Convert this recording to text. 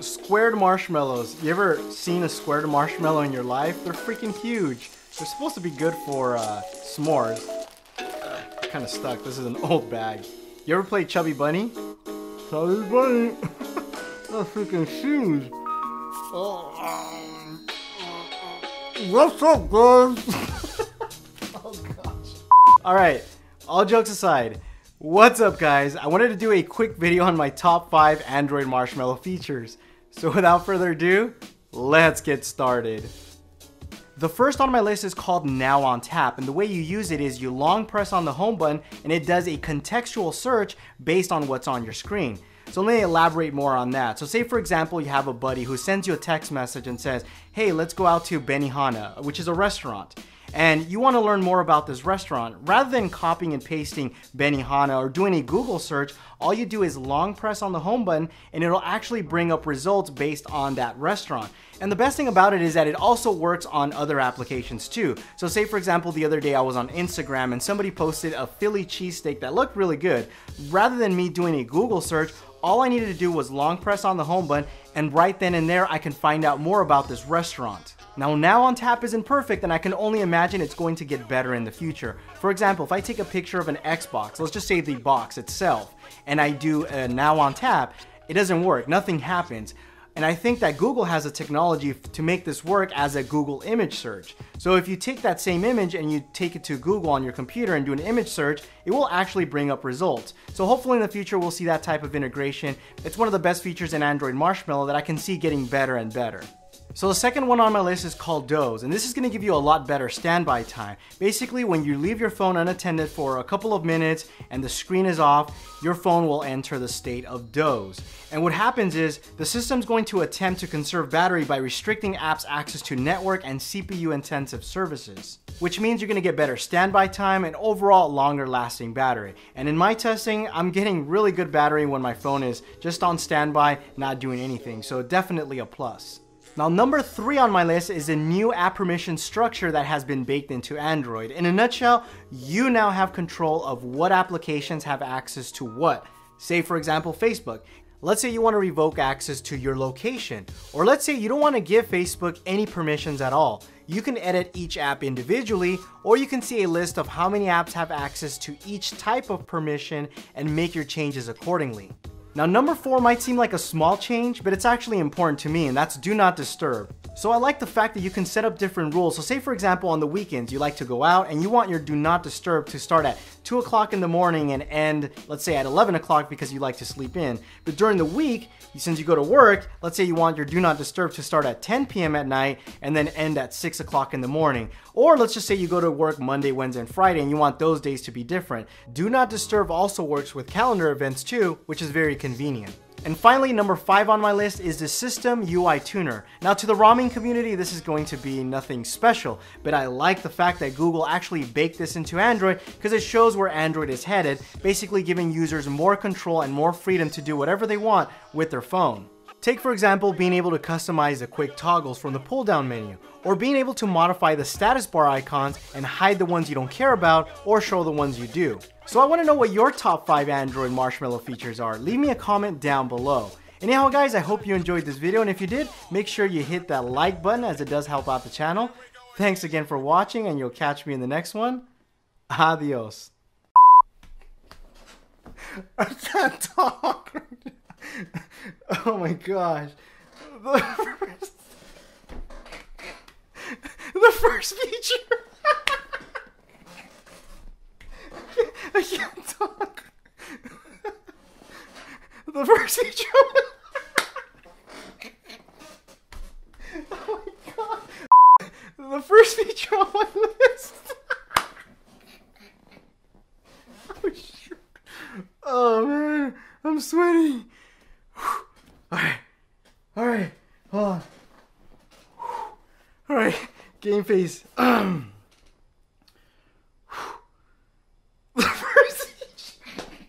Squared marshmallows. You ever seen a squared marshmallow in your life? They're freaking huge. They're supposed to be good for uh, s'mores. Kind of stuck. This is an old bag. You ever play Chubby Bunny? Chubby Bunny. That's freaking shoes. Oh, um, what's up, guys? oh gosh. All right. All jokes aside, what's up, guys? I wanted to do a quick video on my top five Android Marshmallow features. So without further ado, let's get started. The first on my list is called Now on Tap, and the way you use it is you long press on the home button and it does a contextual search based on what's on your screen. So let me elaborate more on that. So say for example, you have a buddy who sends you a text message and says, hey, let's go out to Benihana, which is a restaurant and you want to learn more about this restaurant, rather than copying and pasting Benihana or doing a Google search, all you do is long press on the home button and it'll actually bring up results based on that restaurant. And the best thing about it is that it also works on other applications too. So say for example, the other day I was on Instagram and somebody posted a Philly cheesesteak that looked really good. Rather than me doing a Google search, all I needed to do was long press on the home button and right then and there I can find out more about this restaurant. Now, Now on Tap isn't perfect, and I can only imagine it's going to get better in the future. For example, if I take a picture of an Xbox, let's just say the box itself, and I do a Now on Tap, it doesn't work, nothing happens. And I think that Google has a technology to make this work as a Google image search. So if you take that same image and you take it to Google on your computer and do an image search, it will actually bring up results. So hopefully in the future we'll see that type of integration. It's one of the best features in Android Marshmallow that I can see getting better and better. So the second one on my list is called Doze, and this is gonna give you a lot better standby time. Basically, when you leave your phone unattended for a couple of minutes and the screen is off, your phone will enter the state of doze. And what happens is, the system's going to attempt to conserve battery by restricting apps access to network and CPU intensive services. Which means you're gonna get better standby time and overall longer lasting battery. And in my testing, I'm getting really good battery when my phone is just on standby, not doing anything, so definitely a plus. Now number three on my list is a new app permission structure that has been baked into Android. In a nutshell, you now have control of what applications have access to what. Say for example, Facebook. Let's say you want to revoke access to your location, or let's say you don't want to give Facebook any permissions at all. You can edit each app individually, or you can see a list of how many apps have access to each type of permission and make your changes accordingly. Now number four might seem like a small change, but it's actually important to me and that's do not disturb. So I like the fact that you can set up different rules. So say for example on the weekends you like to go out and you want your do not disturb to start at 2 o'clock in the morning and end let's say at 11 o'clock because you like to sleep in. But during the week, since you go to work, let's say you want your do not disturb to start at 10 p.m. at night and then end at 6 o'clock in the morning. Or let's just say you go to work Monday, Wednesday, and Friday and you want those days to be different. Do not disturb also works with calendar events too, which is very convenient. And finally, number five on my list is the System UI Tuner. Now to the roaming community, this is going to be nothing special, but I like the fact that Google actually baked this into Android because it shows where Android is headed, basically giving users more control and more freedom to do whatever they want with their phone. Take for example being able to customize the quick toggles from the pull down menu, or being able to modify the status bar icons and hide the ones you don't care about or show the ones you do. So I want to know what your top 5 Android Marshmallow features are. Leave me a comment down below. Anyhow guys, I hope you enjoyed this video and if you did, make sure you hit that like button as it does help out the channel. Thanks again for watching and you'll catch me in the next one. Adios. Talk. oh my gosh. The first, the first feature. I can't talk. The first feature. oh my god. The first feature on my list. oh shit. Oh man, I'm sweating. Alright. Alright. Game face.